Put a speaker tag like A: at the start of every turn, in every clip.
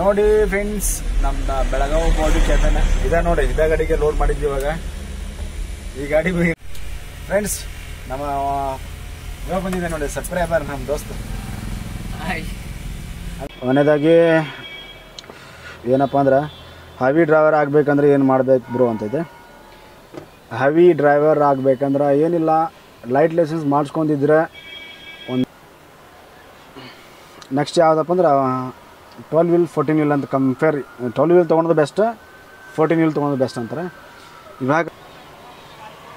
A: ನೋಡಿ ಫ್ರೆಂಡ್ಸ್ ನಮ್ಮ ಬೆಳಗಾವಿ ಬಾಡಿ ಚೇತನ ಇದ ನೋಡಿ ಇದ ಗಾಡಿಗೆ ಲೋಡ್ ಮಾಡಿದ್ವಿ ಇವಾಗ. ಈ ಗಾಡಿ ಫ್ರೆಂಡ್ಸ್ ನಮ್ಮ ಇವಾಗ ಬಂದಿದೆ ನೋಡಿ ಸಬ್ಸ್ಕ್ರೈಬರ್ ನಮ್ಮ ದೋಸ್ತ. ಕೊನೆಯದಾಗಿ ಏನಪ್ಪ ಅಂದ್ರೆ ಹವಿ ಡ್ರೈವರ್ ಆಗ್ಬೇಕಂದ್ರೆ ಏನು ಮಾಡ್ಬೇಕು ಬ್ರೋ ಅಂತೈತೆ. ಹವಿ ಡ್ರೈವರ್ ಆಗ್ಬೇಕಂದ್ರೆ ಏನಿಲ್ಲ ಲೈಟ್ ಲೈಸೆನ್ಸ್ ಮಾಡಿಸ್ಕೊಂಡಿದ್ರೆ ಒಂದು ನೆಕ್ಸ್ಟ್ ಯಾವುದಪ್ಪ ಅಂದ್ರೆ ಟ್ವೆಲ್ ವೀಲ್ ಫೋರ್ಟೀನ್ ವೀಲ್ ಅಂತ ಕಂಪೇರ್ ಟ್ವೆಲ್ ವೀಲ್ ತೊಗೊಳೋದು ಬೆಸ್ಟ್ ಫೋರ್ಟೀನ್ ವೀಲ್ ತೊಗೊಳೋದು ಬೆಸ್ಟ್ ಅಂತಾರೆ. ಇವಾಗ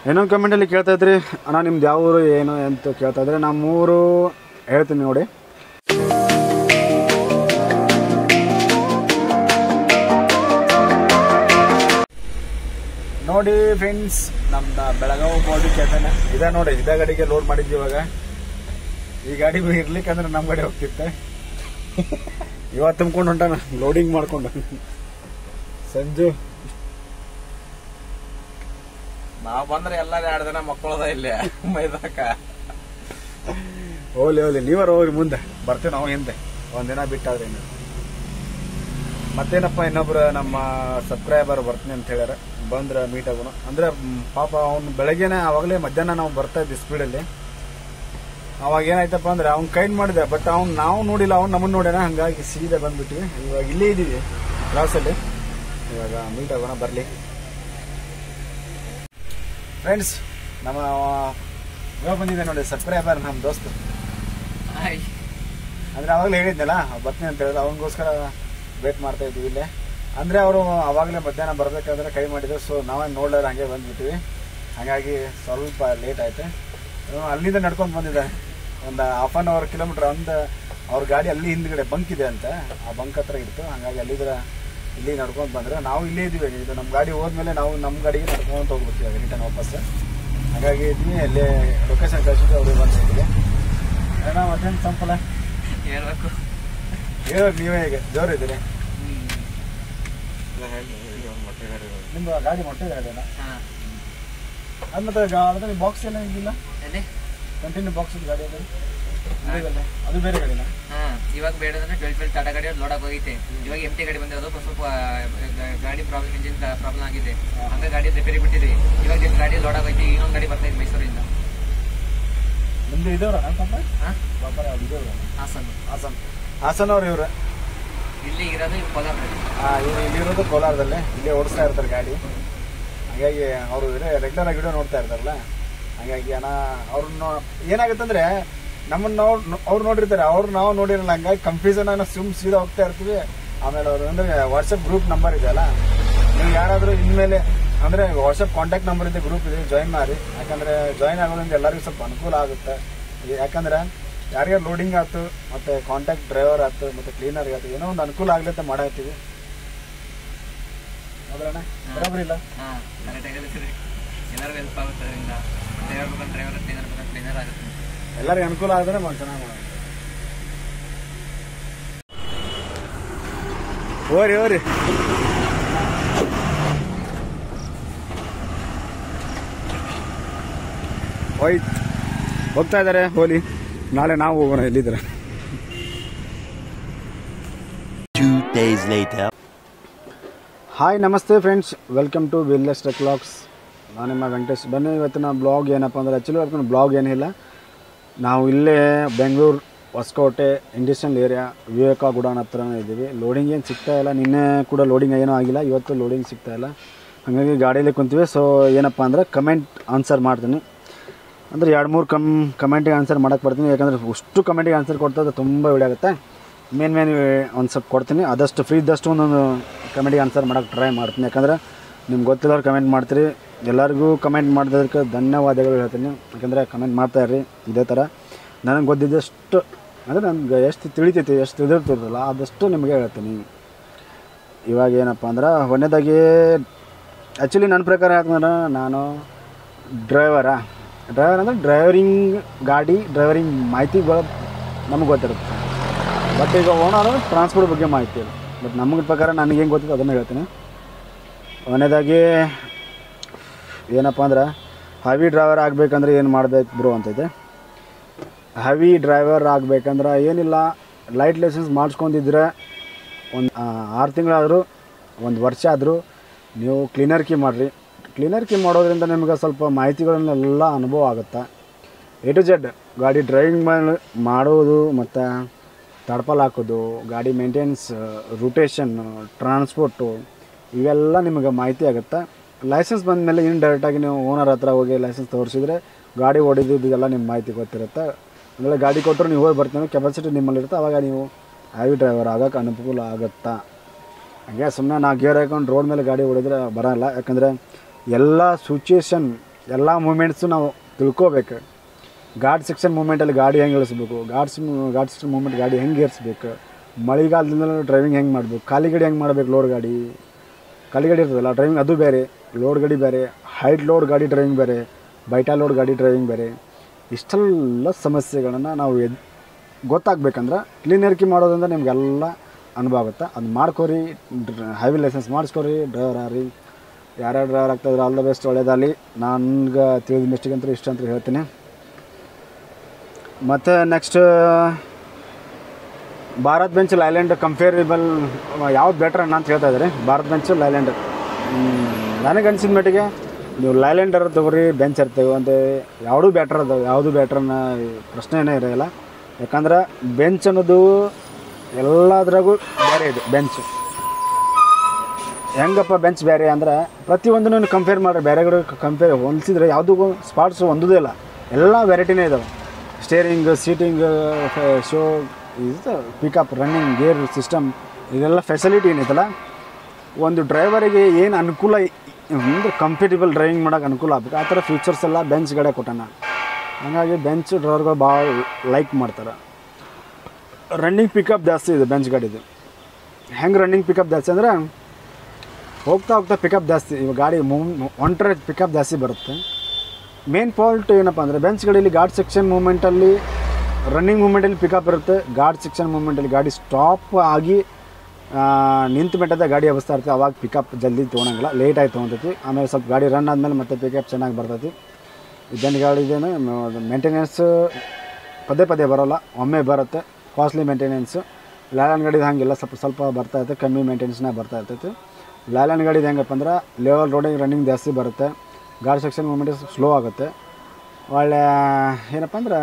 A: ಇನ್ನೊಂದು ಕಮೆಂಟಲ್ಲಿ ಕೇಳ್ತಾ ಇದ್ರಿ, ಅಣ್ಣ, ನಿಮ್ದು ಯಾವ ಊರು, ಏನು ಅಂತ ಕೇಳ್ತಾ ಇದ್ರೆ. ನಮ್ಮೂರು ಹೇಳ್ತೀನಿ ನೋಡಿ. ನೋಡಿ ಫ್ರೆಂಡ್ಸ್ ನಮ್ದು ಬೆಳಗಾವಿ ಬಾಡಿ ಕೇಳ್ತಾನೆ ಇದೆ ನೋಡಿ, ಇದೇ ಗಾಡಿಗೆ ಲೋಡ್ ಮಾಡಿದ್ವಿ ಇವಾಗ. ಈ ಗಾಡಿ ಇರ್ಲಿಕ್ಕಂದ್ರೆ ನಮ್ಮ ಗಾಡಿ ಹೋಗ್ತಿತ್ತೆ. ಇವತ್ತು ತುಂಬ್ಕೊಂಡು ಹೊಂಟಾನ. ಲೋಡಿಂಗ್ ಮಾಡ್ಕೊಂಡು. ಸಂಜು.
B: ನಾವ್ ಬಂದ್ರೆ ಎಲ್ಲಾರು ಎರಡು ದಿನ ಮಕ್ಕಳದ ಇಲ್ಲಿ ಮೈದಾಕ.
A: ಹೋಗ್ಲಿ ಹೋಗ್ಲಿ. ನೀವರ ಹೋಗ್ರಿ ಮುಂದೆ. ಬರ್ತೇವೆ ನಾವು ಹಿಂದೆ. ಒಂದಿನ ಬಿಟ್ಟಾದ್ರೆ ಇನ್ನು. ಮತ್ತೇನಪ್ಪ ಇನ್ನೊಬ್ರು ನಮ್ಮ ಸಬ್ಸ್ಕ್ರೈಬರ್ ಬರ್ತೀನಿ ಅಂತ ಹೇಳ್ಯಾರ. ಬಂದ್ರೆ ಮೀಟ್ ಆಗೋಣ. ಅಂದ್ರೆ ಪಾಪ ಅವ್ನು ಬೆಳಗ್ಗೆನೆ ಅವಾಗಲೇ ಮಧ್ಯಾಹ್ನ ನಾವು ಬರ್ತಾ ಇದ್ವಿ ಸ್ಪೀಡಲ್ಲಿ ಅವಾಗ ಏನಾಯ್ತಪ್ಪ ಅಂದ್ರೆ ಅವ್ನ್ ಕೈನ್ ಮಾಡಿದೆ ಬಟ್ ಅವ್ನು ನಾವು ನೋಡಿಲ್ಲ ಅವ್ನು ನಮ್ಮನ್ನ ನೋಡ್ಯಾನ ಹಂಗಾಗಿ ಸೀದಾ ಬಂದ್ಬಿಟ್ವಿ. ಇವಾಗ ಇಲ್ಲೇ ಇದೀವಿ ಕ್ಲಾಸಲ್ಲಿ. ಇವಾಗ ಮೀಟ್ ಆಗೋಣ ಬರಲಿ. ಫ್ರೆಂಡ್ಸ್ ನಮ್ಮ ಇವಾಗ ಬಂದಿದೆ ನೋಡಿ ಸಬ್ಸ್ಕ್ರೈಬರ್ ನಮ್ಮ ದೋಸ್ತು. ಅಂದ್ರೆ ಅವಾಗಲೇ ಹೇಳಿದ್ನಲ್ಲ ಬರ್ತೀನಿ ಅಂತ ಹೇಳಿದ್ರೆ ಅವನಿಗೋಸ್ಕರ ವೇಟ್ ಮಾಡ್ತಾ ಇದ್ವಿ ಇಲ್ಲೇ. ಅಂದ್ರೆ ಅವರು ಅವಾಗಲೇ ಮಧ್ಯಾಹ್ನ ಬರ್ಬೇಕಾದ್ರೆ ಕೈ ಮಾಡಿದ್ರು ಸೊ ನಾವೇ ನೋಡ್ಲಾರ ಹಂಗೆ ಬಂದ್ಬಿಟ್ವಿ. ಹಾಗಾಗಿ ಸ್ವಲ್ಪ ಲೇಟ್ ಆಯ್ತು. ಅಲ್ಲಿಂದ ನಡ್ಕೊಂಡು ಬಂದಿದೆ. ಒಂದು ಹಾಫ್ ಆನ್ ಅವರ್ ಕಿಲೋಮೀಟರ್ ಒಂದು ಅವ್ರ ಗಾಡಿ ಅಲ್ಲಿ ಹಿಂದ್ಗಡೆ ಬಂಕ್ ಇದೆ ಅಂತ. ಆ ಬಂಕ್ ಹತ್ರ ಇತ್ತು. ಹಾಗಾಗಿ ಅಲ್ಲಿದ್ರ ಇಲ್ಲಿ ನಡ್ಕೊಂಡು ಬಂದ್ರೆ ನಾವು ಇಲ್ಲೇ ಇದೀವಿ ಇದು ನಮ್ಮ ಗಾಡಿ ಹೋದ್ಮೇಲೆ ನಾವು ನಮ್ಮ ಗಾಡಿಗೆ ನಡ್ಕೊಂಡು ಹೋಗ್ಬಿಡ್ತೀವಿ ರಿಟರ್ನ್ ವಾಪಸ್. ಹಾಗಾಗಿ ಇದ್ವಿ. ಅಲ್ಲೇ ಲೊಕೇಶನ್ ಕಳಿಸಿದ್ವಿ ಅವ್ರಿಗೆ ಬಂದಿದ್ದೀವಿ ಏನೋ ಮತ್ತೇನು ಸಂಪಲ?
B: ಹೇಳ್ಬೇಕು.
A: ಹೇಳ್ಬೇಕು ನೀವೇ ಹೇಗೆ ಜೋರಿದ್ದೀರಿ ನಿಮ್ದು ನಿಮ್ಮ ಗಾಡಿ ಮೊಟ್ಟೆ ಗಾಡಿನ? ಅದು ಮತ್ತೆ ಬಾಕ್ಸ್ ಎಲ್ಲ ಇದಿಲ್ಲ ಕಂಟಿನ್ಯೂ ಬಾಕ್ಸ್ ಗಾಡಿ ಅದು ಅದು ಬೇರೆ ಗಾಡಿನ?
C: ಹಾಂ ಇವಾಗ ಬೇಡ ಅಂದ್ರೆ ಟ್ವೆಲ್ ಟ್ವೆಲ್ ಟಾಟಾ ಗಾಡಿ ಲೋಡ್ ಹೋಗೈತೆ ಇವಾಗ ಎಂ ಟಿ ಗಾಡಿ ಬಂದಿರೋದು ಸ್ವಲ್ಪ ಗಾಡಿ ಪ್ರಾಬ್ಲಮ್ ಇಂಜಿನ್ ಪ್ರಾಬ್ಲಮ್ ಆಗಿದೆ. ಹಂಗೆ ಗಾಡಿ ರಿಪೇರಿ ಬಿಟ್ಟಿದೆ. ಇವಾಗ ನಿಮ್ಮ ಗಾಡಿ ಲೋಡ್ ಆಗೈತೆ ಇನ್ನೊಂದು ಗಾಡಿ ಬರ್ತಾ ಇದೆ ಮೈಸೂರಿಂದ.
A: ನಿಮ್ದು ಇದೇವ್ರ
C: ಹಾ? ಹಾಸನ್.
A: ಹಾಸನ್. ಹಾಸನ್ ಅವ್ರು ಇವ್ರು.
C: ಇಲ್ಲಿ ಇರೋದು ಕೋಲಾರದಲ್ಲಿ
A: ಇವ್ರು ಇಲ್ಲಿರೋದು ಕೋಲಾರದಲ್ಲೇ. ಇಲ್ಲೇ ಓಡಿಸ್ತಾ ಇರ್ತಾರೆ ಗಾಡಿ. ಹಾಗಾಗಿ ಅವರು ರೆಗ್ಯುಲರ್ ಆಗಿ ವಿಡಿಯೋ ನೋಡ್ತಾ ಇರ್ತಾರಲ್ಲ. ಹಾಗಾಗಿ ಅಣ್ಣ ಅವ್ರನ್ನ ಏನಾಗುತ್ತಂದ್ರೆ ನಮ್ಮನ್ನ ಅವ್ರು ನೋಡಿರ್ತಾರೆ ಅವ್ರು ನಾವು ನೋಡಿರಲ್ಲ ಹಂಗಾಗಿ ಕನ್ಫ್ಯೂಷನ್ ಅನ್ನೋ ಸುಮ್ ಸೀದಾ ಹೋಗ್ತಾ ಇರ್ತೀವಿ. ಆಮೇಲೆ ಅವರು ಅಂದ್ರೆ ವಾಟ್ಸಪ್ ಗ್ರೂಪ್ ನಂಬರ್ ಇದೆ ಅಲ್ಲ? ನೀವು ಯಾರಾದರೂ ಇನ್ಮೇಲೆ ಅಂದ್ರೆ ವಾಟ್ಸಪ್ ಕಾಂಟ್ಯಾಕ್ಟ್ ನಂಬರ್ ಇದೆ ಗ್ರೂಪ್ ಇದೆ ಜಾಯಿನ್ ಮಾಡಿ. ಯಾಕಂದ್ರೆ ಜಾಯಿನ್ ಆಗೋದ್ರಿಂದ ಎಲ್ಲರಿಗೂ ಸ್ವಲ್ಪ ಅನುಕೂಲ ಆಗುತ್ತೆ. ಯಾಕಂದ್ರೆ ಯಾರ್ಯಾರು ಲೋಡಿಂಗ್ ಆಯ್ತು ಮತ್ತೆ ಕಾಂಟ್ಯಾಕ್ಟ್ ಡ್ರೈವರ್ ಆಯ್ತು ಮತ್ತೆ ಕ್ಲೀನರ್ ಆಯ್ತು ಏನೋ ಒಂದು ಅನುಕೂಲ ಆಗಲಿ ಅಂತ ಮಾಡತ್ತೀವಿ ಹೌದಣ್ಣ ಬರೋಬರಿಲ್ಲ ಇಲ್ಲ?
C: ಹಾ ಎಲ್ಲರಿಗೂ ಹೆಲ್ಪ್ ಆಗುತ್ತೆ ಡ್ರೈವರ್ ಡ್ರೈವರ್ ಕ್ಲೀನರ್
A: ಎಲ್ಲರಿಗೂ ಅನುಕೂಲ ಆದ್ರೆ ಮಾಡಿ ಚೆನ್ನಾಗಿ ಮಾಡೋದು. ಓರಿ ಓರಿ ಹೋಯ್ತು. ಹೋಗ್ತಾ ಇದಾರೆ ಹೋಲಿ. ನಾಳೆ ನಾವು ಹೋಗೋಣ ಎಲ್ಲಿದ್ರೆ
D: Two days later.
A: ಹಾಯ್ ನಮಸ್ತೆ ಫ್ರೆಂಡ್ಸ್ ವೆಲ್ಕಮ್ ಟು ವಿಲ್ಲೆಸ್ಟ್ ಟೆಕ್ಲಾಕ್ಸ್ ನಾನು ನಿಮ್ಮ ವೆಂಕಟೇಶ್, ಬನ್ನಿ ಇವತ್ತಿನ ಬ್ಲಾಗ್ ಏನಪ್ಪ ಅಂದರೆ ಆ್ಯಕ್ಚುಲಿ ಇವತ್ತಿನ ಬ್ಲಾಗ್ ಏನಿಲ್ಲ. ನಾವು ಇಲ್ಲೇ Bengaluru, Hosakote industrial area Vivek godown ಹತ್ರನೇ ಇದ್ದೀವಿ. ಲೋಡಿಂಗ್ ಏನು ಸಿಗ್ತಾ ಇಲ್ಲ. ನಿನ್ನೆ ಕೂಡ ಲೋಡಿಂಗ್ ಏನೂ ಆಗಿಲ್ಲ. ಇವತ್ತು ಲೋಡಿಂಗ್ ಸಿಗ್ತಾ ಇಲ್ಲ. ಹಾಗಾಗಿ ಗಾಡಿಯಲ್ಲಿ ಕುಂತೀವಿ. ಸೊ ಏನಪ್ಪ ಅಂದರೆ ಕಮೆಂಟ್ ಆನ್ಸರ್ ಮಾಡ್ತೀನಿ. ಅಂದರೆ ಎರಡು ಮೂರು ಕಮ್ ಕಮೆಂಟಿಗೆ ಆನ್ಸರ್ ಮಾಡೋಕ್ಕೆ ಬರ್ತೀನಿ. ಯಾಕಂದರೆ ಅಷ್ಟು ಕಮೆಂಟಿಗೆ ಆನ್ಸರ್ ಕೊಡ್ತಾ ತುಂಬ ಆಗುತ್ತೆ. ಮೇನ್ ಮೇನ್ ಒಂದು ಸ್ವಲ್ಪ ಕೊಡ್ತೀನಿ. ಆದಷ್ಟು ಫ್ರೀ ಇದ್ದಷ್ಟು ಒಂದೊಂದು ಕಮೆಂಟಿಗೆ ಆನ್ಸರ್ ಮಾಡೋಕ್ಕೆ ಟ್ರೈ ಮಾಡ್ತೀನಿ. ಯಾಕಂದರೆ ನಿಮ್ಗೆ ಗೊತ್ತಿಲ್ಲವ್ರು ಕಮೆಂಟ್ ಮಾಡ್ತೀರಿ. ಎಲ್ಲರಿಗೂ ಕಮೆಂಟ್ ಮಾಡಿದಕ್ಕೆ ಧನ್ಯವಾದಗಳು ಹೇಳ್ತೀನಿ. ಯಾಕಂದರೆ ಕಮೆಂಟ್ ಇರ್ರಿ, ಇದೇ ಥರ ನನಗೆ ಗೊತ್ತಿದ್ದಷ್ಟು, ಅಂದರೆ ನನಗೆ ಎಷ್ಟು ತಿಳಿತೈತಿ, ಎಷ್ಟು ತಿಳಿದಿರ್ತಿರಲ್ಲ ಆದಷ್ಟು ನಿಮಗೆ ಹೇಳ್ತೀನಿ. ಇವಾಗ ಏನಪ್ಪ ಅಂದ್ರೆ, ಒಂದೇದಾಗಿ ಆ್ಯಕ್ಚುಲಿ ನನ್ನ ಪ್ರಕಾರ ಯಾಕಂದ್ರೆ ನಾನು ಡ್ರೈವರಾ ಡ್ರೈವರ್ ಅಂದರೆ ಡ್ರೈವರಿಂಗ್ ಗಾಡಿ ಡ್ರೈವರಿಂಗ್ ಮಾಹಿತಿಗಳು ನಮಗೆ ಗೊತ್ತಿರುತ್ತೆ. ಬಟ್ ಈಗ ಓನರು ಟ್ರಾನ್ಸ್ಪೋರ್ಟ್ ಬಗ್ಗೆ ಮಾಹಿತಿ. ಬಟ್ ನಮಗೆ ಪ್ರಕಾರ ನನಗೇನು ಗೊತ್ತಿದೆ ಅದನ್ನು ಹೇಳ್ತೀನಿ. ಒಂದನೇದಾಗಿ ಏನಪ್ಪ ಅಂದ್ರೆ ಹವಿ ಡ್ರೈವರ್ ಆಗಬೇಕಂದ್ರೆ ಏನು ಮಾಡ್ಬೇಕು ಬ್ರೋ ಅಂತೈತೆ. ಹವಿ ಡ್ರೈವರ್ ಆಗಬೇಕಂದ್ರೆ ಏನಿಲ್ಲ ಲೈಟ್ ಲೈಸೆನ್ಸ್ ಮಾಡಿಸ್ಕೊಂಡಿದ್ರೆ ಒಂದು ಆರು ತಿಂಗಳಾದರೂ, ಒಂದು ವರ್ಷ ಆದರೂ ನೀವು ಕ್ಲೀನರ್ ಕಿ ಮಾಡಿರಿ. ಕ್ಲೀನರ್ ಕಿ ಮಾಡೋದ್ರಿಂದ ನಿಮಗೆ ಸ್ವಲ್ಪ ಮಾಹಿತಿಗಳನ್ನೆಲ್ಲ ಅನುಭವ ಆಗುತ್ತೆ. ಎ ಟು ಜೆಡ್ ಗಾಡಿ ಡ್ರೈವಿಂಗ್ ಮಾಡೋದು ಮತ್ತು ತಡ್ಪಲ್ ಹಾಕೋದು, ಗಾಡಿ ಮೇಂಟೆನೆನ್ಸ್ ರೂಟೇಷನ್ ಟ್ರಾನ್ಸ್ಪೋರ್ಟು ಇವೆಲ್ಲ ನಿಮಗೆ ಮಾಹಿತಿ ಆಗುತ್ತೆ. ಲೈಸೆನ್ಸ್ ಬಂದಮೇಲೆ ಇನ್ನು ಡೈರೆಕ್ಟಾಗಿ ನೀವು ಓನರ್ ಹತ್ರ ಹೋಗಿ ಲೈಸೆನ್ಸ್ ತೋರಿಸಿದ್ರೆ ಗಾಡಿ ಹೊಡಿದಿದ್ದೆಲ್ಲ ನಿಮ್ಮ ಮಾಹಿತಿ ಗೊತ್ತಿರುತ್ತೆ. ಆಮೇಲೆ ಗಾಡಿ ಕೊಟ್ಟರು ನೀವು ಹೋಗಿ ಬರ್ತೀನಿ ಕೆಪಾಸಿಟಿ ನಿಮ್ಮಲ್ಲಿರುತ್ತೆ ಆವಾಗ ನೀವು ಹ್ಯಾವಿ ಡ್ರೈವರ್ ಆಗೋಕ್ಕೆ ಅನುಕೂಲ ಆಗುತ್ತಾ? ಹಾಗೆ ಸುಮ್ಮನೆ ನಾ ಗೇರ್ ಹಾಕೊಂಡು ರೋಡ್ ಮೇಲೆ ಗಾಡಿ ಓಡಿದ್ರೆ ಬರೋಲ್ಲ. ಯಾಕಂದರೆ ಎಲ್ಲ ಸಿಚುಯೇಷನ್ ಎಲ್ಲ ಮೂಮೆಂಟ್ಸು ನಾವು ತಿಳ್ಕೊಬೇಕು. ಗಾಡ್ ಸೆಕ್ಷನ್ ಮೂಮೆಂಟಲ್ಲಿ ಗಾಡಿ ಹೆಂಗೆ ಇಳಿಸ್ಬೇಕು? ಗಾಡ್ಸ್ ಗಾಡ್ ಸೆಕ್ಷನ್ ಮೂಮೆಂಟ್ ಗಾಡಿ ಹೆಂಗೆ ಏರಿಸ್ಬೇಕು ಮಳೆಗಾಲದಿಂದ ಡ್ರೈವಿಂಗ್ ಹೆಂಗೆ ಮಾಡಬೇಕು? ಖಾಲಿ ಗಾಡಿ ಹೆಂಗೆ ಮಾಡಬೇಕು ಲೋಡ್ ಗಾಡಿ? ಖಾಲಿ ಗಾಡಿ ಇರ್ತದಲ್ಲ ಡ್ರೈವಿಂಗ್ ಅದು ಬೇರೆ ಲೋಡ್ ಗಾಡಿ ಬೇರೆ ಹೈಟ್ ಲೋಡ್ ಗಾಡಿ ಡ್ರೈವಿಂಗ್ ಬೇರೆ, ಬೈಟಾ ಲೋಡ್ ಗಾಡಿ ಡ್ರೈವಿಂಗ್ ಬೇರೆ, ಇಷ್ಟೆಲ್ಲ ಸಮಸ್ಯೆಗಳನ್ನು ನಾವು ಎದ್, ಗೊತ್ತಾಗ್ಬೇಕಂದ್ರೆ ಕ್ಲೀನರ್ಕಿ ಮಾಡೋದ್ರಿಂದ ನಿಮಗೆಲ್ಲ ಅನುಭವ ಆಗುತ್ತೆ. ಅದು ಮಾಡ್ಕೊರಿ ಹೈವಿ ಲೈಸೆನ್ಸ್ ಮಾಡಿಸ್ಕೊರಿ ಡ್ರೈವರ್ ಆರಿ ಯಾರ್ಯಾರು ಡ್ರೈವರ್ ಆಗ್ತಾಯಿದ್ರೆ ಆಲ್ ದ ಬೆಸ್ಟ್ ಒಳ್ಳೇದಾಗಲಿ. ನನ್ಗೆ ತಿಳಿದ ಮಿಸ್ಟೇಕ್ ಅಂತ ಇಷ್ಟ ಅಂತ ಹೇಳ್ತೀನಿ. ಮತ್ತು next Bharat Benz Leyland comparable ಯಾವ್ದು ಬೆಟರ್ ಅಣ್ಣ ಅಂತ ಹೇಳ್ತಾ ಇದ್ದಾರೆ. ಭಾರತ್ ಬೆಂಚ್ ಲೈಲ್ಯಾಂಡ್ ನನಗೆ ಅನ್ಸಿದ ಮಟ್ಟಿಗೆ ನೀವು ಲೈಲ್ಯಾಂಡರ್ ತಗೋರಿ ಬೆಂಚ್ ಇರ್ತೇವೆ ಅಂತ ಯಾವುದೂ ಬೆಟ್ರ್ ಅದಾವೆ, ಯಾವುದು ಪ್ರಶ್ನೆ ಪ್ರಶ್ನೆನೇ ಇರೋಲ್ಲ ಯಾಕಂದ್ರೆ ಬೆಂಚ್ ಅನ್ನೋದು ಎಲ್ಲದ್ರಾಗೂ ಬೇರೆ ಇದೆ ಬೆಂಚ್ ಹೆಂಗಪ್ಪ ಬೆಂಚ್ ಬೇರೆ ಅಂದ್ರೆ ಪ್ರತಿಯೊಂದನ್ನು ಕಂಪೇರ್ ಮಾಡ್ರಿ, ಬೇರೆ ಕಡೆ ಕಂಪೇರ್ ಹೊಲಿಸಿದ್ರೆ ಯಾವುದೂ ಸ್ಪಾಟ್ಸ್ ಒಂದೂ ಇಲ್ಲ. ಎಲ್ಲ ವೆರೈಟಿನೇ ಇದಾವೆ. ಸ್ಟೇರಿಂಗ್ ಸೀಟಿಂಗ್ ಶೋ ಇದು ಪಿಕಪ್ ರನ್ನಿಂಗ್ ಗೇರ್ ಸಿಸ್ಟಮ್ ಇದೆಲ್ಲ ಫೆಸಿಲಿಟಿ ಏನೈತಲ್ಲ ಒಂದು ಡ್ರೈವರಿಗೆ ಏನು ಅನುಕೂಲ ಅಂದರೆ ಕಂಫರ್ಟೇಬಲ್ ಡ್ರೈವಿಂಗ್ ಮಾಡೋಕೆ ಅನುಕೂಲ ಆಗಬೇಕು. ಆ ಥರ ಫೀಚರ್ಸ್ ಎಲ್ಲ ಬೆಂಚ್ ಕಡೆ ಕೊಟ್ಟಾನ ಹಾಗಾಗಿ ಬೆಂಚ್ ಡ್ರೈವರ್ಗಳು ಭಾಳ ಲೈಕ್ ಮಾಡ್ತಾರೆ. ರನ್ನಿಂಗ್ ಪಿಕಪ್ ಜಾಸ್ತಿ ಇದೆ ಬೆಂಚ್ ಗಾಡಿದು. ಹೆಂಗೆ ರನ್ನಿಂಗ್ ಪಿಕಪ್ ಜಾಸ್ತಿ ಅಂದರೆ, ಹೋಗ್ತಾ ಹೋಗ್ತಾ ಪಿಕಪ್ ಜಾಸ್ತಿ, ಇವಾಗ ಗಾಡಿ ಒಂಟ್ರೆ ಪಿಕಪ್ ಜಾಸ್ತಿ ಬರುತ್ತೆ. ಮೇನ್ ಫಾಲ್ಟ್ ಏನಪ್ಪ ಅಂದರೆ ಬೆಂಚ್ ಗಾಡಿಯಲ್ಲಿ ಗಾಡ್ ಸೆಕ್ಷನ್ ಮೂಮೆಂಟಲ್ಲಿ ರನ್ನಿಂಗ್ ಮೂಮೆಂಟಲ್ಲಿ ಪಿಕಪ್ ಇರುತ್ತೆ. ಗಾಡ್ ಸೆಕ್ಷನ್ ಮೂಮೆಂಟಲ್ಲಿ ಗಾಡಿ ಸ್ಟಾಪ್ ಆಗಿ ನಿಂತ ಮೆಟ್ಟದ ಗಾಡಿ ಅವಸ್ಥಾ ಇರ್ತದೆ ಅವಾಗ ಪಿಕಪ್ ಜಲ್ದಿ ತೊಗೊಳಂಗಿಲ್ಲ ಲೇಟಾಗಿ ತೊಗೊತೈತಿ. ಆಮೇಲೆ ಸ್ವಲ್ಪ ಗಾಡಿ ರನ್ ಆದಮೇಲೆ ಮತ್ತೆ ಪಿಕಪ್ ಚೆನ್ನಾಗಿ ಬರ್ತೈತಿ. ಇದನ್ನು ಗಾಡಿದೇನು ಮೇಂಟೆನೆನ್ಸ್ ಪದೇ ಪದೇ ಬರೋಲ್ಲ. ಒಮ್ಮೆ ಬರುತ್ತೆ. ಕಾಸ್ಟ್ಲಿ ಮೇಂಟೆನೆನ್ಸು ಲ್ಯಾಲನ್ ಗಾಡಿದು ಹಾಗಿಲ್ಲ. ಸ್ವಲ್ಪ ಸ್ವಲ್ಪ ಬರ್ತಾ ಇರ್ತದೆ ಕಮ್ಮಿ ಮೇಂಟೆನೆನ್ಸ್ನಾಗ ಬರ್ತಾ ಇರ್ತೈತಿ. ಲ್ಯಾಲನ್ ಗಾಡಿದು ಹೆಂಗಪ್ಪ ಅಂದ್ರೆ ಲೆವೆಲ್ ರೋಡಿಗೆ ರನ್ನಿಂಗ್ ಜಾಸ್ತಿ ಬರುತ್ತೆ. ಗಾಡಿ ಸೆಕ್ಷನ್ ಮೂಮೆಂಟ್ ಸ್ಲೋ ಆಗುತ್ತೆ. ಒಳ್ಳೆ, ಏನಪ್ಪ ಅಂದ್ರೆ,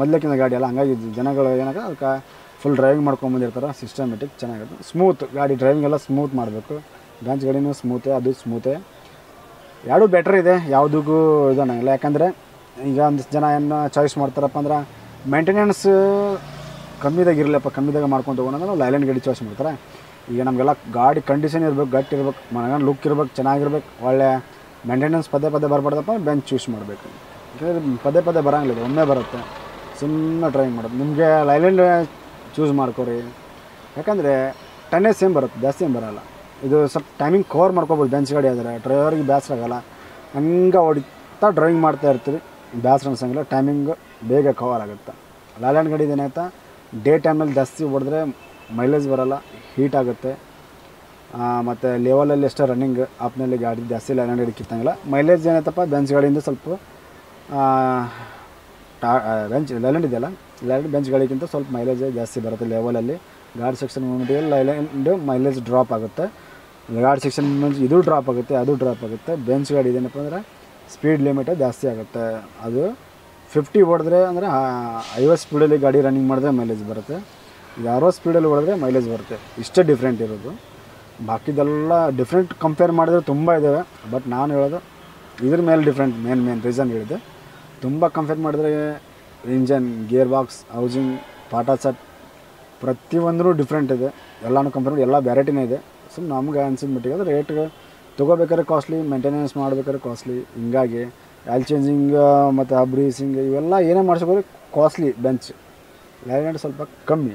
A: ಮೊದಲಕ್ಕಿಂತ ಗಾಡಿ ಅಲ್ಲ ಹಂಗಾಗಿ ಜನಗಳು ಏನಾಗ ಅದಕ್ಕೆ ಫುಲ್ ಡ್ರೈವಿಂಗ್ ಮಾಡ್ಕೊಂಬಂದಿರ್ತಾರೆ ಸಿಸ್ಟಮೆಟಿಕ್ ಚೆನ್ನಾಗಿರುತ್ತೆ. ಸ್ಮೂತ್ ಗಾಡಿ ಡ್ರೈವಿಂಗ್ ಎಲ್ಲ ಸ್ಮೂತ್ ಮಾಡಬೇಕು. ಬ್ಯಾಂಚ್ ಗಾಡಿನೂ ಸ್ಮೂತೆ ಅದು ಸ್ಮೂತೆ ಎರಡೂ ಬೆಟ್ರ್ ಇದೆ, ಯಾವುದಕ್ಕೂ ಇದನ್ನಂಗಿಲ್ಲ ಯಾಕಂದರೆ, ಈಗ ಒಂದಿಷ್ಟು ಜನ ಏನು ಚಾಯ್ಸ್ ಮಾಡ್ತಾರಪ್ಪ ಅಂದ್ರೆ ಮೇಂಟೆನೆನ್ಸ್ ಕಮ್ಮಿದಾಗ ಇರಲಿಲ್ಲಪ್ಪ, ಕಮ್ಮಿದಾಗ ಮಾಡ್ಕೊಂಡು ತೊಗೊಂಡ್ರೆ ಲೈಲ್ಯಾಂಡ್ ಗಾಡಿ ಚಾಯ್ಸ್ ಮಾಡ್ತಾರೆ. ಈಗ ನಮಗೆಲ್ಲ ಗಾಡಿ ಕಂಡೀಷನ್ ಇರಬೇಕು, ಗಟ್ಟಿ ಇರ್ಬೇಕು ಲುಕ್ ಇರ್ಬೇಕು, ಚೆನ್ನಾಗಿರ್ಬೇಕು, ಒಳ್ಳೆ ಮೇಂಟೆನೆನ್ಸ್ ಪದೇ ಪದೇ ಬರಬಾರ್ದಪ್ಪ ಬೆಂಚ್ ಚೂಸ್ ಮಾಡಬೇಕು. ಪದೇ ಪದೇ ಬರೋಂಗಿಲ್ಲ ಒಮ್ಮೆ ಬರುತ್ತೆ. ಸುಮ್ಮನೆ ಡ್ರಾಯಿಂಗ್ ಮಾಡೋದು ನಿಮಗೆ ಲೈಲ್ಯಾಂಡ್ ಚೂಸ್ ಮಾಡ್ಕೊರಿ. ಯಾಕಂದರೆ ಟನ್ನೇ ಸೇಮ್ ಬರುತ್ತೆ? ಜಾಸ್ತಿ ಏನು ಬರೋಲ್ಲ. ಇದು ಸ್ವಲ್ಪ ಟೈಮಿಂಗ್ ಕವರ್ ಮಾಡ್ಕೊಬೋದು. ಬೆಂಚ್ ಗಾಡಿ ಆದರೆ ಡ್ರೈವರ್ಗೆ ಬೇಸರ ಆಗಲ್ಲ. ಹಂಗೆ ಹೊಡಿತಾ ಡ್ರೈವಿಂಗ್ ಮಾಡ್ತಾ ಇರ್ತೀರಿ. ಬೇಸರ ಅನ್ಸಂಗಿಲ್ಲ. ಟೈಮಿಂಗ್ ಬೇಗ ಕವರ್ ಆಗುತ್ತೆ. ಲಾಲ್ಯಾಂಡ್ ಗಾಡಿ ಏನಾಯ್ತಾ ಡೇ ಟೈಮಲ್ಲಿ ಜಾಸ್ತಿ ಹೊಡೆದ್ರೆ ಮೈಲೇಜ್ ಬರೋಲ್ಲ. ಹೀಟ್ ಆಗುತ್ತೆ. ಮತ್ತು ಲೆವೆಲಲ್ಲಿ ಎಷ್ಟೇ ರನ್ನಿಂಗ್ ಆಪ್ನಲ್ಲಿ ಗಾಡಿ ಜಾಸ್ತಿ ಲ್ಯಾಂಡ್ ಗಾಡಿ ಕಿತ್ತಂಗಿಲ್ಲ ಮೈಲೇಜ್ ಏನಾಯ್ತಪ್ಪ ಬೆಂಚ್ ಗಾಡಿಯಿಂದ ಸ್ವಲ್ಪ ಟಾ ಬೆಂಚ್ ಲೈಲ್ಯಾಂಡ್ ಇದೆಯಲ್ಲ? ಲೈಲ್ಯಾಂಡ್ ಬೆಂಚ್ ಗಾಡಿಗಿಂತ ಸ್ವಲ್ಪ ಮೈಲೇಜ್ ಜಾಸ್ತಿ ಬರುತ್ತೆ ಲೆವೆಲಲ್ಲಿ ಗಾರ್ಡ್ ಸೆಕ್ಷನ್ ಮೂಮೆಂಟಿಗೆ ಲೈಲ್ಯಾಂಡ್ ಮೈಲೇಜ್ ಡ್ರಾಪ್ ಆಗುತ್ತೆ. ಗಾರ್ಡ್ ಸೆಕ್ಷನ್ ಮೂಮೆಂಟ್ ಇದು ಡ್ರಾಪ್ ಆಗುತ್ತೆ, ಅದು ಡ್ರಾಪ್ ಆಗುತ್ತೆ. ಬೆಂಚ್ ಗಾಡಿ ಇದೇನಪ್ಪ ಅಂದರೆ ಸ್ಪೀಡ್ ಲಿಮಿಟ್ ಜಾಸ್ತಿ ಆಗುತ್ತೆ. ಅದು ಫಿಫ್ಟಿ ಹೊಡೆದ್ರೆ ಅಂದರೆ ಐವತ್ತು ಸ್ಪೀಡಲ್ಲಿ ಗಾಡಿ ರನ್ನಿಂಗ್ ಮಾಡಿದ್ರೆ ಮೈಲೇಜ್ ಬರುತ್ತೆ. ಇದು ಅರವತ್ತು ಸ್ಪೀಡಲ್ಲಿ ಹೊಡೆದ್ರೆ ಮೈಲೇಜ್ ಬರುತ್ತೆ. ಇಷ್ಟೇ ಡಿಫ್ರೆಂಟ್ ಇರೋದು. ಬಾಕಿದೆಲ್ಲ ಡಿಫ್ರೆಂಟ್ ಕಂಪೇರ್ ಮಾಡಿದ್ರೆ ತುಂಬ ಇದ್ದಾವೆ ಬಟ್ ನಾನು ಹೇಳೋದು ಇದ್ರ ಮೇಲೆ ಡಿಫ್ರೆಂಟ್ ಮೇನ್ ಮೇನ್ ರೀಸನ್ ಹೇಳಿದೆ. ತುಂಬ ಕಂಫರ್ಟ್ ಮಾಡಿದ್ರೆ ಇಂಜನ್ ಗೇರ್ ಬಾಕ್ಸ್ ಹೌಸಿಂಗ್ ಪಾಟಾ ಸೆಟ್ ಪ್ರತಿಯೊಂದೂ ಡಿಫ್ರೆಂಟ್ ಇದೆ. ಎಲ್ಲನೂ ಕಂಪೇರ್ ಮಾಡಿ ಎಲ್ಲ ವೆರೈಟಿನೇ ಇದೆ. ಸೊ ನಮ್ಗೆ ಅನ್ಸಿದ ಮಟ್ಟಿಗೆ ಅದು ರೇಟ್ ತೊಗೋಬೇಕಾದ್ರೆ ಕಾಸ್ಟ್ಲಿ ಮೇಂಟೆನೆನ್ಸ್ ಮಾಡ್ಬೇಕಾದ್ರೆ ಕಾಸ್ಟ್ಲಿ ಹಿಂಗಾಗಿ ಆಯಿಲ್ ಚೇಂಜಿಂಗ್ ಮತ್ತು ಅಬ್ರೀಸಿಂಗ್ ಇವೆಲ್ಲ ಏನೇ ಮಾಡಿಸ್ಬೋದು ಕಾಸ್ಟ್ಲಿ ಬೆಂಚ್ ಲೈಲ್ಯಾಂಡ್ ಸ್ವಲ್ಪ ಕಮ್ಮಿ.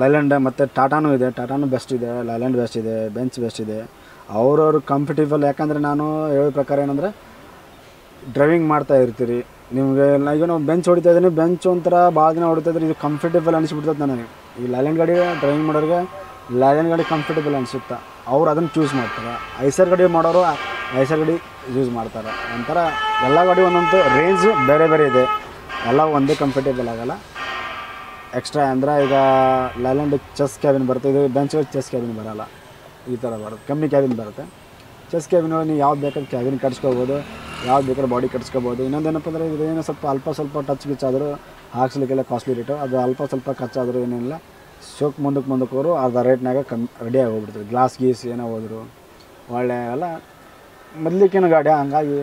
A: ಲೈಲ್ಯಾಂಡ್ ಮತ್ತು ಟಾಟಾನೂ ಇದೆ. ಟಾಟಾನು ಬೆಸ್ಟ್ ಇದೆ. ಲೈಲ್ಯಾಂಡ್ ಬೆಸ್ಟ್ ಇದೆ. ಬೆಂಚ್ ಬೆಸ್ಟ್ ಇದೆ. ಅವ್ರವ್ರ ಕಂಫರ್ಟೇಬಲ್ ಯಾಕಂದರೆ ನಾನು ಹೇಳೋ ಪ್ರಕಾರ ಏನಂದರೆ ಡ್ರೈವಿಂಗ್ ಮಾಡ್ತಾ ಇರ್ತೀರಿ. ನಿಮಗೆ ಈಗ ನಾವು ಬೆಂಚ್ ಹೊಡಿತಾ ಇದ್ದೀನಿ ಬೆಂಚ್ ಒಂಥರ ಭಾಳ ದಿನ ಹೊಡಿತಾ ಇದ್ರೆ ಇದು ಕಂಫರ್ಟೇಬಲ್ ಅನಿಸ್ಬಿಡ್ತದೆ ನನಗೆ. ಈ ಲೈಲ್ಯಾಂಡ್ ಗಾಡಿ ಡ್ರೈವಿಂಗ್ ಮಾಡೋರಿಗೆ ಲೈಲ್ಯಾಂಡ್ ಗಾಡಿ ಕಂಫರ್ಟೇಬಲ್ ಅನಿಸುತ್ತೆ. ಅವ್ರು ಅದನ್ನು ಚೂಸ್ ಮಾಡ್ತಾರೆ. ಐಸರ್ ಗಾಡಿ ಮಾಡೋರು ಐಸರ್ ಗಾಡಿ ಯೂಸ್ ಮಾಡ್ತಾರೆ. ಒಂಥರ ಎಲ್ಲ ಗಾಡಿ ಒಂದೊಂದು ರೇಂಜ್ ಬೇರೆ ಬೇರೆ ಇದೆ. ಎಲ್ಲ ಒಂದೇ ಕಂಫರ್ಟೇಬಲ್ ಆಗೋಲ್ಲ. ಎಕ್ಸ್ಟ್ರಾ ಅಂದರೆ ಈಗ ಲೈಲ್ಯಾಂಡ್ ಚೆಸ್ ಕ್ಯಾಬಿನ್ ಬರುತ್ತೆ. ಇದು ಬೆಂಚ್ ಚೆಸ್ ಕ್ಯಾಬಿನ್ ಬರೋಲ್ಲ. ಈ ಥರ ಬರುತ್ತೆ. ಕಮ್ಮಿ ಕ್ಯಾಬಿನ್ ಬರುತ್ತೆ. ಚೆಸ್ ಕ್ಯಾಬಿನ್ ನೀವು ಯಾವ್ದು ಬೇಕಾದ್ರೆ ಕ್ಯಾಬಿನ್ ಕಟ್ಸ್ಕೊಬೋದು. ಯಾವ್ದು ಬೇಕಾದ್ರೆ ಬಾಡಿ ಕಟ್ಸ್ಕೊಬೋದು. ಇನ್ನೊಂದೇನಪ್ಪ ಅಂದರೆ, ಇದೇನು ಸ್ವಲ್ಪ ಅಲ್ಪ ಸ್ವಲ್ಪ ಟಚ್ ಗಿಚ್ ಆದರೂ ಹಾಕ್ಸ್ಲಿಕ್ಕೆಲ್ಲ ಕಾಸ್ಟ್ಲಿ ರೇಟು ಅದು ಅಲ್ಪ ಸ್ವಲ್ಪ ಖರ್ಚಾದರೂ ಏನಿಲ್ಲ. ಶೋಕ್ ಮುಂದಕ್ಕೆ ಮುಂದಕ್ಕೆ ಹೋದ್ರು ಅರ್ಧ ರೇಟ್ನಾಗ ಕಮ್ಮಿ ರೆಡಿಯಾಗಿ ಹೋಗ್ಬಿಡ್ತದೆ ಗ್ಲಾಸ್ ಗೀಸ್ ಏನೋ ಹೋದ್ರು. ಒಳ್ಳೆ ಎಲ್ಲ ಮೊದ್ಲಿಕ್ಕೇನು ಗಾಡಿ, ಹಂಗಾಗಿ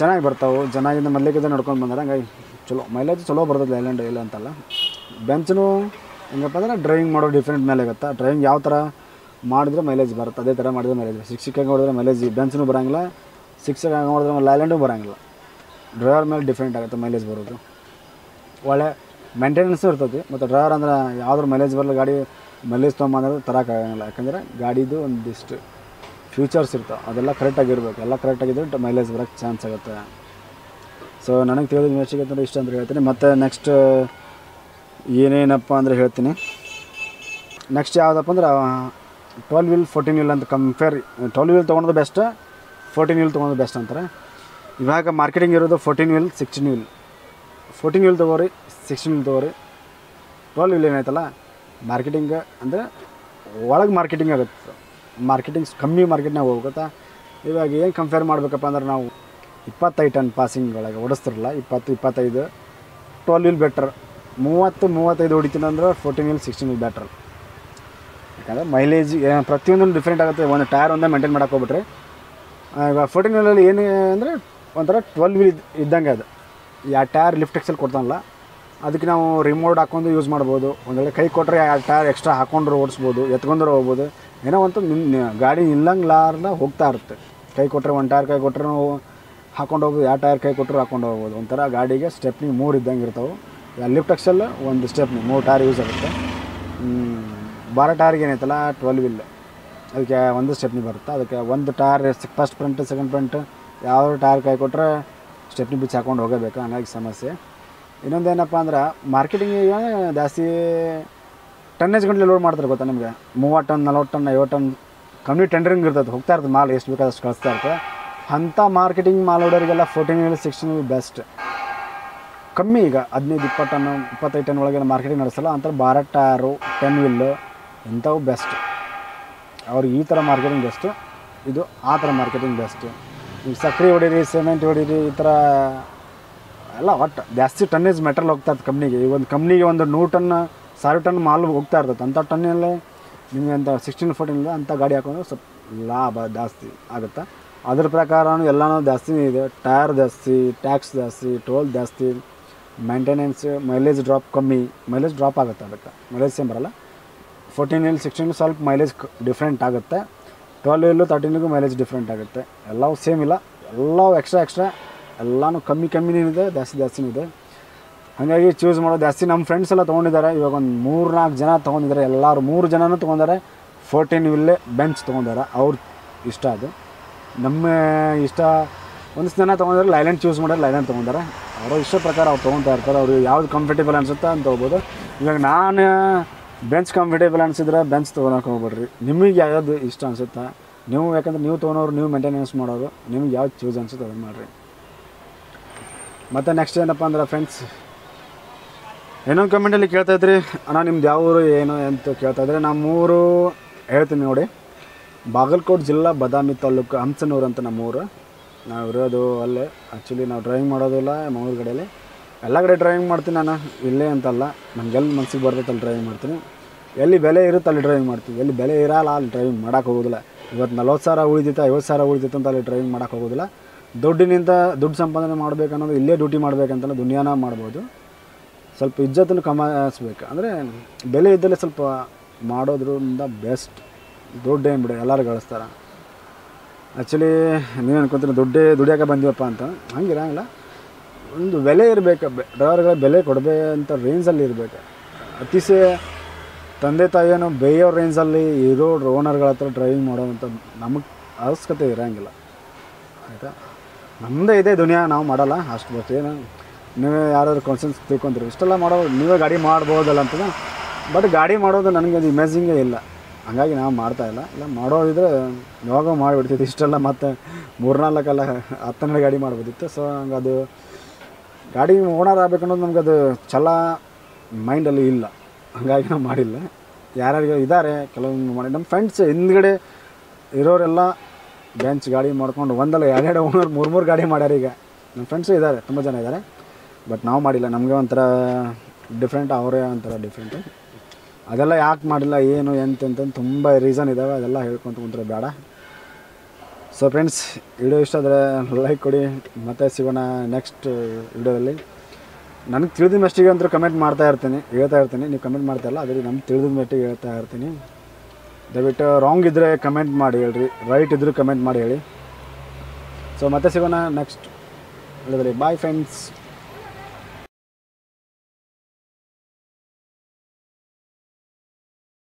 A: ಚೆನ್ನಾಗಿ ಬರ್ತಾವೆ. ಚೆನ್ನಾಗಿಂದ ಮೊದ್ಲಿಕ್ಕಿಂದ ನಡ್ಕೊಂಡು ಬಂದಾರೆ. ಹಂಗಾಗಿ ಚಲೋ ಮೈಲೇಜ್ ಚಲೋ ಬರ್ತದೆ ಲೈಲೆಂಡ್ ಇಲ್ಲ ಅಂತಲ್ಲ. ಬೆಂಚ್ನು ಹೆಂಗಪ್ಪ ಅಂದರೆ ಡ್ರೈವಿಂಗ್ ಮಾಡೋ ಡಿಫ್ರೆಂಟ್ ಮೇಲೆ ಆಗುತ್ತೆ ಡ್ರೈವಿಂಗ್ ಯಾವ ಥರ ಮಾಡಿದ್ರೆ ಮೈಲೇಜ್ ಬರುತ್ತೆ. ಅದೇ ಥರ ಮಾಡಿದ್ರೆ ಮೈಲೇಜ್ ಸಿಕ್ಕಾಗಿ ಹೊಡೆದ್ರೆ ಮೈಲೇಜ್ ಬೆಂಚ್ನು ಬರೋಂಗಿಲ್ಲ. ಸಿಕ್ಸ್ ನೋಡಿದ್ರೆ ಲೈಲ್ಯಾಂಡು ಬರೋಂಗಿಲ್ಲ. ಡ್ರೈವರ್ ಮೇಲೆ ಡಿಫ್ರೆಂಟ್ ಆಗುತ್ತೆ ಮೈಲೇಜ್ ಬರೋದು. ಒಳ್ಳೆ ಮೇಂಟೆನೆನ್ಸು ಇರ್ತೈತಿ ಮತ್ತು ಡ್ರೈವರ್ ಅಂದ್ರೆ ಯಾವುದ್ರ ಮೈಲೇಜ್ ಬರಲ್ಲ ಗಾಡಿ ಮೈಲೇಜ್ ತೊಗೊಂಬಂದ್ರೆ ತರೋಕ್ಕಾಗಂಗಿಲ್ಲ ಯಾಕಂದರೆ ಗಾಡಿದು ಒಂದಿಷ್ಟು ಫ್ಯೂಚರ್ಸ್ ಇರ್ತವೆ, ಅದೆಲ್ಲ ಕರೆಕ್ಟಾಗಿರ್ಬೇಕು ಎಲ್ಲ ಕರೆಕ್ಟಾಗಿದ್ದರೆ ಮೈಲೇಜ್ ಬರೋಕ್ಕೆ ಚಾನ್ಸ್ ಆಗುತ್ತೆ ಸೊ ನನಗೆ ತಿಳಿದ ಮೆಚ್ಚಿಗೆ ಅಂತಂದರೆ ಇಷ್ಟ ಅಂತ ಹೇಳ್ತೀನಿ. ಮತ್ತು ನೆಕ್ಸ್ಟ್ ಏನೇನಪ್ಪ ಅಂದರೆ ಹೇಳ್ತೀನಿ. ನೆಕ್ಸ್ಟ್ ಯಾವುದಪ್ಪ ಅಂದ್ರೆ ಟ್ವೆಲ್ ವೀಲ್ ಫೋರ್ಟೀನ್ ವೀಲ್ ಅಂತ ಕಂಪೇರ್ ಟ್ವೆಲ್ ವೀಲ್ ತೊಗೊಂಡ್ರೆ ಬೆಸ್ಟ್ ಫೋರ್ಟೀನ್ ವೀಲ್ ತೊಗೊಳೋದು ಬೆಸ್ಟ್ ಅಂತಾರೆ. ಇವಾಗ ಮಾರ್ಕೆಟಿಂಗ್ ಇರೋದು fourteen wheel, sixteen wheel. Fourteen wheel ತೊಗೋರಿ, ಸಿಕ್ಸ್ಟೀನ್ ವೀಲ್ ತೊಗೋರಿ. ಟ್ವೆಲ್ ವೀಲ್ ಏನೈತಲ್ಲ ಮಾರ್ಕೆಟಿಂಗ್ ಅಂದರೆ ಒಳಗೆ ಮಾರ್ಕೆಟಿಂಗ್ ಆಗುತ್ತೆ. ಮಾರ್ಕೆಟಿಂಗ್ ಕಮ್ಮಿ ಮಾರ್ಕೆಟ್ನಾಗ ಹೋಗುತ್ತಾ ಇವಾಗ ಏನು ಕಂಪೇರ್ ಮಾಡಬೇಕಪ್ಪ ಅಂದ್ರೆ ನಾವು ಇಪ್ಪತ್ತೈದು ಟನ್ ಪಾಸಿಂಗ್ ಒಳಗೆ ಓಡಿಸ್ತಿರಲ್ಲ, ಇಪ್ಪತ್ತು, ಇಪ್ಪತ್ತೈದು ಟ್ವೆಲ್ ವೀಲ್ ಬೆಟ್ರ್ ಮೂವತ್ತು, ಮೂವತ್ತೈದು ಹೊಡಿತೀನಿ ಅಂದ್ರೆ fourteen wheel, sixteen wheel better ಯಾಕಂದರೆ ಮೈಲೇಜ್ ಪ್ರತಿಯೊಂದು ಡಿಫ್ರೆಂಟ್ ಆಗುತ್ತೆ. ಒಂದು ಟೈರ್ ಒಂದೇ ಮೇಂಟೈನ್ ಮಾಡೋಕೆ ಹೋಗ್ಬಿಟ್ರೆ ಇವಾಗ ಫೋರ್ಟೀನ್ ವೀಲಲ್ಲಿ ಏನು ಅಂದರೆ ಒಂಥರ ಟ್ವೆಲ್ ವೀಲ್ ಇದ್ದಂಗೆ ಅದು. ಯಾ ಟೈರ್ ಲಿಫ್ಟ್ ಎಕ್ಸಲ್ ಕೊಡ್ತಾನಲ್ಲ, ಅದಕ್ಕೆ ನಾವು ರಿಮೋಟ್ ಹಾಕೊಂಡು ಯೂಸ್ ಮಾಡ್ಬೋದು. ಒಂದು ವೇಳೆ ಕೈ ಕೊಟ್ಟರೆ ಆ ಟೈರ್ ಎಕ್ಸ್ಟ್ರಾ ಹಾಕೊಂಡ್ರೆ ಓಡಿಸ್ಬೋದು, ಎತ್ಕೊಂಡ್ರೆ ಹೋಗ್ಬೋದು. ಏನೋ ಒಂದು ನಿನ್ನ ಗಾಡಿ ನಿಲ್ಲಂಗ್ಲಾರ್ದ ಹೋಗ್ತಾ ಇರುತ್ತೆ. ಕೈ ಕೊಟ್ಟರೆ ಒಂದು ಟೈರ್ ಕೈ ಕೊಟ್ಟರೆ ನಾವು ಹಾಕೊಂಡು ಹೋಗ್ಬೋದು ಯಾವ ಟೈರ್ ಕೈ ಕೊಟ್ಟರು ಹಾಕೊಂಡು ಹೋಗ್ಬೋದು. ಒಂಥರ ಗಾಡಿಗೆ ಸ್ಟೆಪ್ನಿ ಮೂರು ಇದ್ದಂಗೆ ಇರ್ತಾವೆ. ಲಿಫ್ಟ್ ಎಕ್ಸಲ್ ಒಂದು ಸ್ಟೆಪ್ನಿ ಮೂರು ಟೈರ್ ಯೂಸ್ ಆಗುತ್ತೆ. ಬಾರ ಟೈರ್ಗೆ ಏನೈತಲ್ಲ ಟ್ವೆಲ್ ವೀಲ್ ಅದಕ್ಕೆ ಒಂದು ಸ್ಟೆಪ್ನಿ ಬರುತ್ತೆ. ಅದಕ್ಕೆ ಒಂದು tyre first print second print ಯಾವ ಟೈರ್ ಕೈ ಕೊಟ್ಟರೆ ಸ್ಟೆಪ್ನಿ ಬಿಚ್ಚಿ ಹಾಕೊಂಡು ಹೋಗಬೇಕು ಹಂಗಾಗಿ ಸಮಸ್ಯೆ. ಇನ್ನೊಂದು ಏನಪ್ಪ ಅಂದ್ರೆ ಮಾರ್ಕೆಟಿಂಗಿಗೆ ಜಾಸ್ತಿ ಟನ್ನೇಜ್ ಗಂಟೆ ಲೋಡ್ ಮಾಡ್ತಾರೆ ಗೊತ್ತಾ ನಿಮಗೆ? ಮೂವತ್ತು ಟನ್, ನಲ್ವತ್ತು ಟನ್, ಐವತ್ತು ಟನ್ ಕಮ್ಮಿ ಟೆಂಡರಿಂಗ್ ಇರ್ತದೆ. ಹೋಗ್ತಾ ಇರ್ತದೆ ಮಾಲ್, ಎಷ್ಟು ಬೇಕಾದಷ್ಟು ಕಳಿಸ್ತಾ ಇರ್ತದೆ. ಅಂಥ ಮಾರ್ಕೆಟಿಂಗ್ ಮಾಲ್ ಹೊಡೋರಿಗೆಲ್ಲ ಫೋರ್ಟೀನ್ ವೀಲ್ ಸಿಕ್ಸ್ಟೀನ್ ಬೆಸ್ಟ್ ಕಮ್ಮಿ ಈಗ ಹದಿನೈದು, ಇಪ್ಪತ್ತು ಟನ್, ಇಪ್ಪತ್ತೈದು ಟನ್ ಒಳಗೆ ಮಾರ್ಕೆಟಿಂಗ್ ನಡೆಸಲ್ಲ ಅಂತ ಬಾರ ಟೈರು ಟೆನ್ ವಿಲ್ಲು ಇಂಥವು ಬೆಸ್ಟ್ ಅವ್ರಿಗೆ ಈ ಥರ ಮಾರ್ಕೆಟಿಂಗ್ ಬೆಸ್ಟು, ಇದು ಆ ಥರ ಮಾರ್ಕೆಟಿಂಗ್ ಬೆಸ್ಟು. ಈಗ ಸಕ್ಕರೆ ಹೊಡೀರಿ, ಸಿಮೆಂಟ್ ಹೊಡೀರಿ, ಈ ಥರ ಎಲ್ಲ ಒಟ್ಟು, ಜಾಸ್ತಿ ಟನ್ನೇಜ್ ಮೆಟಲ್ ಹೋಗ್ತಾ ಇರ್ತದೆ ಕಂಪ್ನಿಗೆ ಈ ಒಂದು ಕಂಪ್ನಿಗೆ ಒಂದು ನೂರು ಟನ್, ಸಾವಿರ ಟನ್ ಮಾಲ್ ಹೋಗ್ತಾ ಇರ್ತದೆ ಅಂಥ ಟನ್ನಲ್ಲೇ ನಿಮಗೆ ಅಂತ ಸಿಕ್ಸ್ಟೀನ್ ಫೋರ್ಟೀನ್ ಅಂಥ ಗಾಡಿ ಹಾಕೊಂಡ್ರೆ ಸ್ವಲ್ಪ ಲಾಭ ಜಾಸ್ತಿ ಆಗುತ್ತೆ? ಅದ್ರ ಪ್ರಕಾರನೂ ಎಲ್ಲನೂ ಜಾಸ್ತಿನೇ ಇದೆ. ಟೈರ್ ಜಾಸ್ತಿ ಟ್ಯಾಕ್ಸ್ ಜಾಸ್ತಿ ಟೋಲ್ ಜಾಸ್ತಿ ಮೈಂಟೆನೆನ್ಸ್ ಮೈಲೇಜ್ ಡ್ರಾಪ್ ಕಮ್ಮಿ. ಮೈಲೇಜ್ ಡ್ರಾಪ್ ಆಗುತ್ತೆ ಅದಕ್ಕೆ. ಮೈಲೇಜ್ ಸೇಮ್ ಬರಲ್ಲ. ಫೋರ್ಟೀನ್ ವೀಲ್ ಸಿಕ್ಸ್ಟೀನ್ ಸ್ವಲ್ಪ ಮೈಲೇಜ್ ಡಿಫ್ರೆಂಟ್ ಆಗುತ್ತೆ. ಟ್ವೆಲ್ ವೀಲು ತರ್ಟೀನಿಗೂ ಮೈಲೇಜ್ ಡಿಫ್ರೆಂಟ್ ಆಗುತ್ತೆ. ಎಲ್ಲವೂ ಸೇಮ್ ಇಲ್ಲ. ಎಲ್ಲವೂ ಎಕ್ಸ್ಟ್ರಾ ಎಕ್ಸ್ಟ್ರಾ ಎಲ್ಲನೂ ಕಮ್ಮಿ, ಕಮ್ಮಿನೂ ಇದೆ. ಜಾಸ್ತಿ, ಜಾಸ್ತಿನೂ ಇದೆ. ಹಾಗಾಗಿ ಚೂಸ್ ಮಾಡೋದು ಜಾಸ್ತಿ ನಮ್ಮ ಫ್ರೆಂಡ್ಸ್ ಎಲ್ಲ ತೊಗೊಂಡಿದ್ದಾರೆ. ಇವಾಗ ಒಂದು ಮೂರು ನಾಲ್ಕು ಜನ ತೊಗೊಂಡಿದ್ದಾರೆ. ಎಲ್ಲರೂ ಮೂರು ಜನನೂ ತೊಗೊಂಡಾರೆ ಫೋರ್ಟೀನ್ ವಿಲ್ಲೇ ಬೆಂಚ್ ತೊಗೊಂಡಾರೆ ಅವ್ರ ಇಷ್ಟ ಅದು. ನಮ್ಮ ಇಷ್ಟ, ಒಂದಿಷ್ಟು ಜನ ತೊಗೊಂಡ್ರೆ ಲೈಲ್ಯಾಂಡ್ ಚೂಸ್ ಮಾಡೋರು ಲೈಲ್ಯಾಂಡ್ ತೊಗೊಂಡಾರೆ ಅವರ ಇಷ್ಟ ಪ್ರಕಾರ ಅವ್ರು ತೊಗೊತಾ ಇರ್ತಾರೆ. ಅವ್ರಿಗೆ ಯಾವ್ದು ಕಂಫರ್ಟೇಬಲ್ ಅನ್ಸುತ್ತೆ ಅಂತ ಹೋಗ್ಬೋದು ಇವಾಗ ನಾನು ಬೆಂಚ್ ಕಂಫರ್ಟೇಬಲ್ ಅನಿಸಿದ್ರೆ ಬೆಂಚ್ ತೊಗೊಳಕ್ಕೆ ಹೋಗ್ಬೇಡ್ರಿ ನಿಮಗೆ ಯಾವ್ದು ಇಷ್ಟ ಅನ್ಸುತ್ತಾ ನೀವು ಯಾಕಂದ್ರೆ ನೀವು ತೊಗೊಳೋರು ನೀವು ಮೇಂಟೆನೆನ್ಸ್ ಮಾಡೋರು ನಿಮ್ಗೆ ಯಾವ್ದು ಚೂಸ್ ಅನ್ಸುತ್ತೆ ಅದನ್ನು ಮಾಡಿರಿ ಮತ್ತು ನೆಕ್ಸ್ಟ್ ಏನಪ್ಪ ಅಂದ್ರೆ ಫ್ರೆಂಡ್ಸ್ ಇನ್ನೊಂದು ಕಮೆಂಟಲ್ಲಿ ಕೇಳ್ತಾ ಇದ್ರಿ? ಅಣ್ಣ, ನಿಮ್ದು ಯಾವ ಊರು, ಏನು ಅಂತ ಕೇಳ್ತಾ ಇದ್ರೆ? ನಮ್ಮೂರು ಹೇಳ್ತೀನಿ ನೋಡಿ. ಬಾಗಲಕೋಟೆ ಜಿಲ್ಲಾ ಬದಾಮಿ ತಾಲೂಕು ಹಂಸನೂರು ಅಂತ ನಮ್ಮ ಊರು. ನಾವು ಇರೋದು ಅಲ್ಲೇ. ಆ್ಯಕ್ಚುಲಿ ನಾವು ಡ್ರೈವಿಂಗ್ ಮಾಡೋದಿಲ್ಲ ಮಂಗಳೂರು ಕಡೆಯಲ್ಲಿ. ಎಲ್ಲ ಕಡೆ ಡ್ರೈವಿಂಗ್ ಮಾಡ್ತೀನಿ ನಾನು. ಇಲ್ಲೇ ಅಂತಲ್ಲ. ನಮ್ಗೆ ಎಲ್ಲಿ ಮನ್ಸಿಗೆ ಬರ್ತೈತೆ ಅಲ್ಲಿ ಡ್ರೈವಿಂಗ್ ಮಾಡ್ತೀನಿ. ಎಲ್ಲಿ ಬೆಲೆ ಇರುತ್ತೆ ಅಲ್ಲಿ ಡ್ರೈವಿಂಗ್ ಮಾಡ್ತೀವಿ ಎಲ್ಲಿ ಬೆಲೆ ಇರಲ್ಲ ಅಲ್ಲಿ ಡ್ರೈವಿಂಗ್ ಮಾಡೋಕೆ ಹೋಗೋದಿಲ್ಲ. ಇವತ್ತು ನಲ್ವತ್ತು ಸಾವಿರ ಉಳಿದಿತ್ತು, ಐವತ್ತು ಸಾವಿರ ಉಳಿದಿತ್ತು ಅಂತ ಅಲ್ಲಿ ಡ್ರೈವಿಂಗ್ ಮಾಡೋಕೆ ಹೋಗೋದಿಲ್ಲ. ದುಡ್ಡಿನಿಂದ ದುಡ್ಡು ಸಂಪಾದನೆ ಮಾಡಬೇಕನ್ನೋದು, ಇಲ್ಲೇ ಡ್ಯೂಟಿ ಮಾಡಬೇಕಂತಲ್ಲ ದುನಿಯಾನ ಮಾಡ್ಬೋದು. ಸ್ವಲ್ಪ ಇಜ್ಜತ್ತನ್ನು ಕಮಾಯಿಸ್ಬೇಕು ಅಂದರೆ ಬೆಲೆ ಇದ್ದಲ್ಲೇ ಸ್ವಲ್ಪ ಮಾಡೋದ್ರಿಂದ ಬೆಸ್ಟ್ ದುಡ್ಡು ಏನು ಬಿಡಿ, ಎಲ್ಲರೂ ಗಳಿಸ್ತಾರೆ. ಆ್ಯಕ್ಚುಲಿ ನೀವು ಅನ್ಕೊತೀನಿ ದುಡ್ಡೇ ದುಡಿಯೋಕೆ ಬಂದೀವಪ್ಪ ಅಂತ. ಹಂಗಿರಂಗಿಲ್ಲ. ಒಂದು ಬೆಲೆ ಇರಬೇಕು ಡ್ರೈವರ್ಗಳ ಬೆಲೆ ಕೊಡಬೇ ಅಂತ ರೇಂಜಲ್ಲಿ ಇರಬೇಕು. ಅತಿಶಯ ತಂದೆ ತಾಯಿಯನ್ನು ಬೇಯೋ ರೇಂಜಲ್ಲಿ ಇರೋ ಓನರ್ಗಳ ಹತ್ರ ಡ್ರೈವಿಂಗ್ ಮಾಡೋವಂಥ ನಮಗೆ ಅವಶ್ಯಕತೆ ಇರೋಂಗಿಲ್ಲ. ಆಯಿತಾ? ನಮ್ಮದೇ ಇದೆ ದುನಿಯಾ, ನಾವು ಮಾಡಲ್ಲ, ಅಷ್ಟು ಬರ್ತೀವಿ ನೀವೇ ಯಾರಾದ್ರು ಕಾನ್ಸೆನ್ಸ್ ತಿಳ್ಕೊಂತೀರಿ ಇಷ್ಟೆಲ್ಲ ಮಾಡೋ ನೀವೇ ಗಾಡಿ ಮಾಡ್ಬೋದಲ್ಲ ಅಂತ ಬಟ್ ಗಾಡಿ ಮಾಡೋದು ನನಗೆ ಅದು ಇಮೇಜಿಂಗೇ ಇಲ್ಲ. ಹಂಗಾಗಿ ನಾವು ಮಾಡ್ತಾ ಇಲ್ಲ. ಇಲ್ಲ, ಮಾಡೋದಿದ್ರೆ ಯಾವಾಗ ಮಾಡಿಬಿಡ್ತಿತ್ತು ಇಷ್ಟೆಲ್ಲ ಮತ್ತೆ ಮೂರ್ನಾಲ್ಕಲ್ಲ ಹತ್ತನೇ ಗಾಡಿ ಮಾಡ್ಬೋದಿತ್ತು. ಸೊ ಹಂಗೆ ಅದು ಗಾಡಿ ಓನರ್ ಆಗಬೇಕು ಅನ್ನೋದು ನಮ್ಗೆ ಅದು ಛಲ ಮೈಂಡಲ್ಲಿ ಇಲ್ಲ. ಹಾಗಾಗಿ ನಾವು ಮಾಡಿಲ್ಲ. ಯಾರ್ಯಾರಿಗೆ ಇದ್ದಾರೆ ಕೆಲವೊಂದು ಮಾಡಿ. ನಮ್ಮ ಫ್ರೆಂಡ್ಸ್ ಹಿಂದ್ಗಡೆ ಇರೋರೆಲ್ಲ ಬೆಂಚ್ ಗಾಡಿ ಮಾಡ್ಕೊಂಡು ಒಂದಲ್ಲ ಎರಡೆರಡು ಓನರ್ ಮೂರು ಮೂರು ಗಾಡಿ ಮಾಡ್ಯಾರ ಈಗ. ನಮ್ಮ ಫ್ರೆಂಡ್ಸು ಇದ್ದಾರೆ ತುಂಬ ಜನ ಇದ್ದಾರೆ ಬಟ್ ನಾವು ಮಾಡಿಲ್ಲ. ನಮಗೆ ಒಂಥರ ಡಿಫ್ರೆಂಟ್ ಅವರೇ ಒಂಥರ ಡಿಫ್ರೆಂಟು ಅದೆಲ್ಲ ಯಾಕೆ ಮಾಡಿಲ್ಲ, ಏನು, ಎಂತೆಂತಂದು ತುಂಬ ರೀಸನ್ ಇದ್ದಾವೆ ಅದೆಲ್ಲ ಹೇಳ್ಕೊತ ಕುಂತ್ರೆ ಬೇಡ. ಸೊ ಫ್ರೆಂಡ್ಸ್ ವಿಡಿಯೋ ಇಷ್ಟ ಆದರೆ ಲೈಕ್ ಕೊಡಿ, ಮತ್ತೆ ಸಿಗೋಣ ನೆಕ್ಸ್ಟ್ ವಿಡಿಯೋದಲ್ಲಿ ನನಗೆ ತಿಳಿದ ಮಷ್ಟಿಗೆ ಅಂತೂ ಕಮೆಂಟ್ ಮಾಡ್ತಾ ಇರ್ತೀನಿ, ಹೇಳ್ತಾ ಇರ್ತೀನಿ. ನೀವು ಕಮೆಂಟ್ ಮಾಡ್ತಾ ಇಲ್ಲ ಅದೇ ನಮ್ಗೆ ತಿಳಿದ ಮಟ್ಟಿಗೆ ಹೇಳ್ತಾ ಇರ್ತೀನಿ. ದಯವಿಟ್ಟು ರಾಂಗ್ ಇದ್ದರೆ ಕಮೆಂಟ್ ಮಾಡಿ ಹೇಳ್ರಿ ರೈಟ್ ಇದ್ದರೂ ಕಮೆಂಟ್ ಮಾಡಿ ಹೇಳಿ. ಸೊ ಮತ್ತೆ ಸಿಗೋಣ ನೆಕ್ಸ್ಟ್ ವಿಡಿಯೋದಲ್ಲಿ ಬಾಯ್ ಫ್ರೆಂಡ್ಸ್